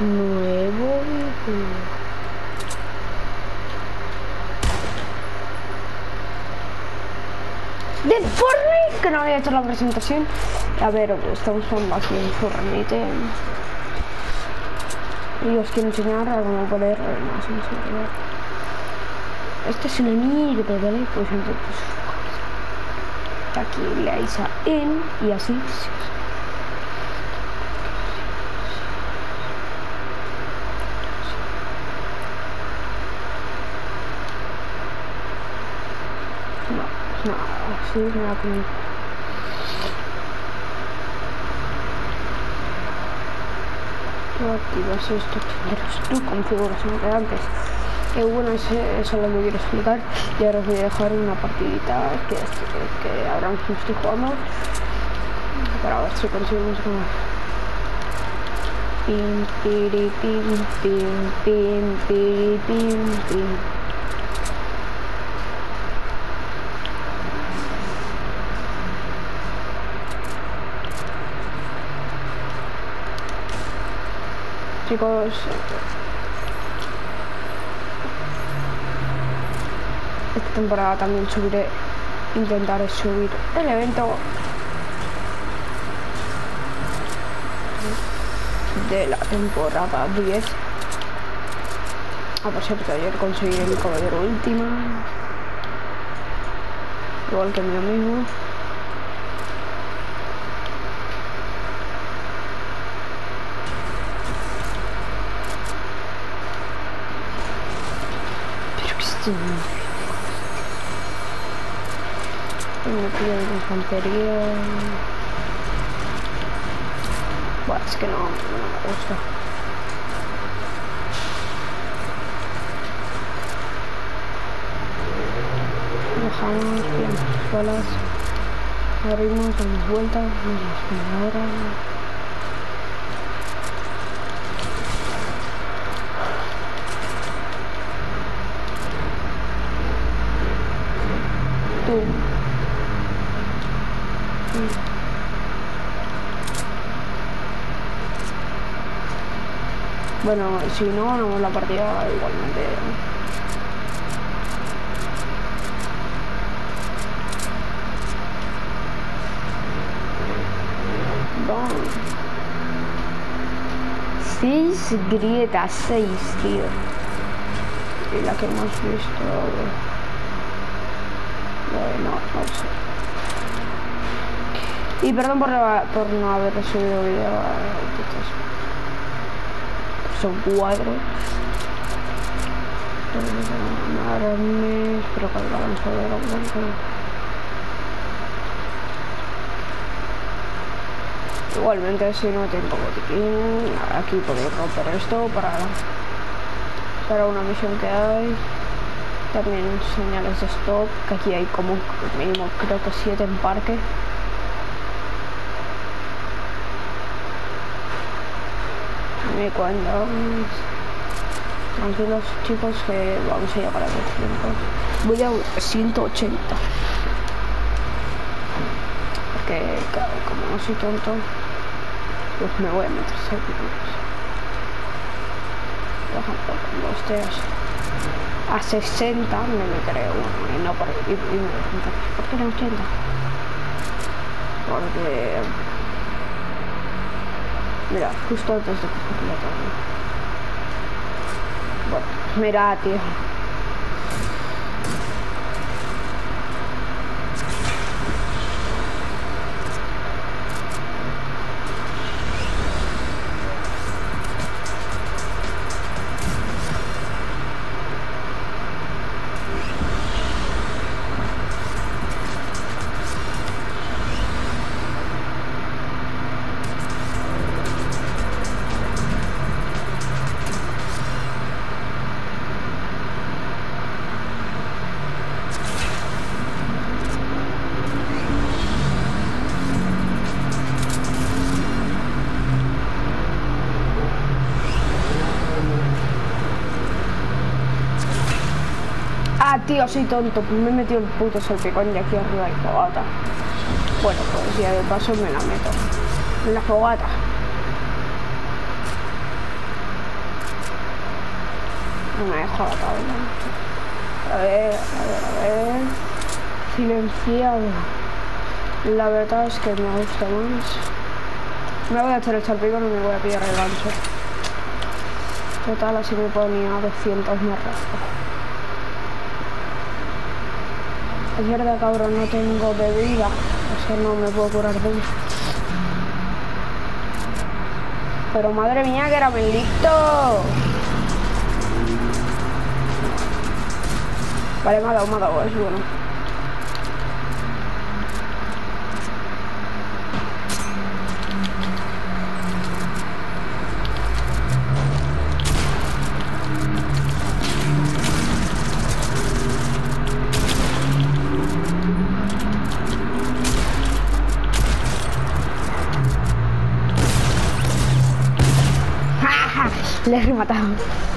Nuevo vehículo. Del Fortnite, que no había hecho la presentación. A ver, estamos jugando aquí en Fortnite. Y os quiero enseñar a cómo poner más. Este es una mierda, ¿vale? Pues entonces aquí le dais a en y así no, no, así me va a poner tú activas esto tendrás tu configuración de antes que bueno, eso, eso lo que quiero explicar y ahora os voy a dejar una partidita que, que ahora mismo estoy jugando para ver si conseguimos ganar pim, pim, pim, pim, piri, pim, pim. Chicos, esta temporada también subiré, intentaré subir el evento de la temporada 10. Ah, por cierto, ayer conseguí el caballero última. Igual que mi amigo. Pero que pido de infantería. Bueno, es que no, no me gusta. Dejamos bien las balas. Abrimos, damos vueltas, nos ahora. Bueno, si no ganamos la partida igualmente. Vamos. Seis grietas, seis, tío. Y la que hemos visto. Bueno, no sé. Y perdón por, por no haber subido video a Son cuatro. Espero que lo vamos a ver Igualmente si no tengo botiquín, aquí podéis romper esto para, para una misión que hay. También señales de stop, que aquí hay como mínimo creo que siete en parque. Me cuando tranquilos chicos que vamos a llegar a 200 voy a 180 porque claro, como no soy tonto pues me voy a meter por ejemplo cuando estés a 60 me meteré uno y no por y, y ¿por qué no 80? porque Mira, justo antes de coger la torre. Bueno, mira, tío. Tío, soy tonto, pues me he metido el puto salpicón de aquí arriba de fogata. Bueno, pues ya de paso me la meto. En la fogata. No me dejo la tabla. A ver, a ver, a ver. Silenciado. La verdad es que me gusta más. Me voy a echar el salpicón y me voy a pillar el gancho. Total, así me ponía 200 más rápido. Es verdad, cabrón, no tengo bebida. O sea, no me puedo curar de mí. Pero madre mía, que era listo. Vale, me ha dado, me ha dado, es bueno. Le he rematado.